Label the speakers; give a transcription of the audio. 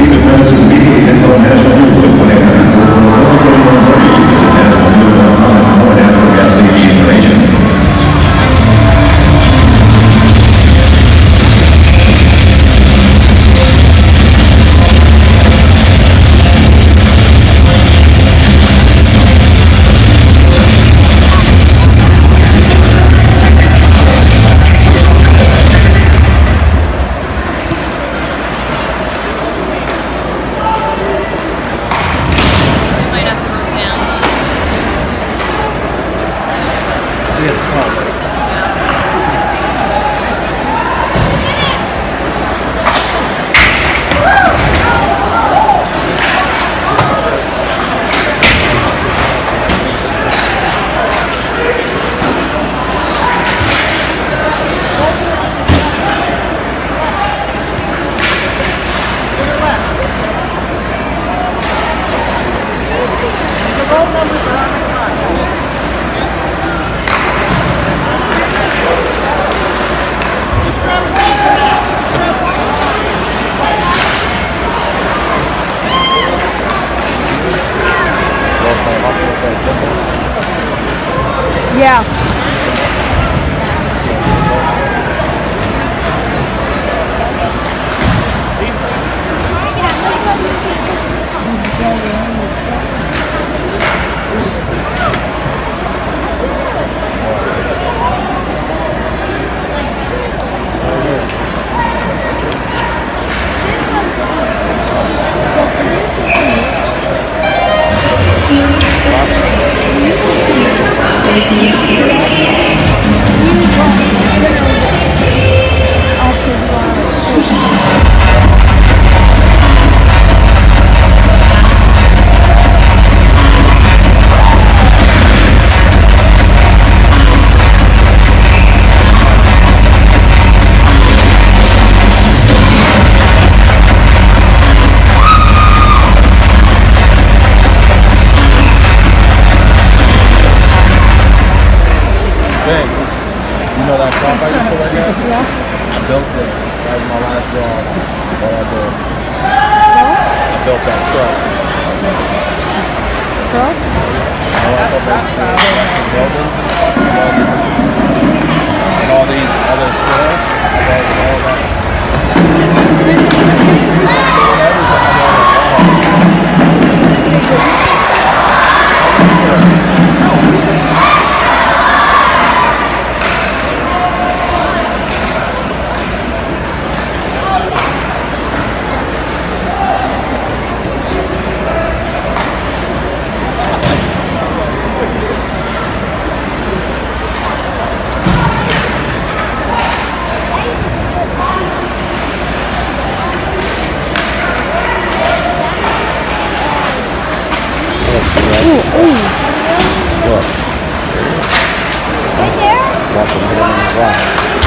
Speaker 1: Even immediately and call National Fuel at 1-800-441-4130.
Speaker 2: Yeah.
Speaker 3: fucking buildings and all these other walking right in the glass.